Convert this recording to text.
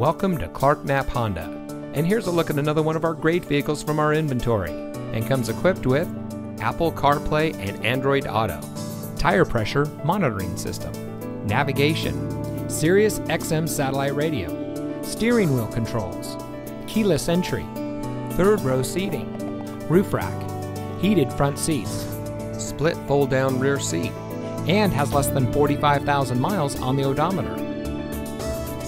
Welcome to Clark Knapp Honda. And here's a look at another one of our great vehicles from our inventory. And comes equipped with Apple CarPlay and Android Auto, tire pressure monitoring system, navigation, Sirius XM satellite radio, steering wheel controls, keyless entry, third row seating, roof rack, heated front seats, split fold down rear seat, and has less than 45,000 miles on the odometer.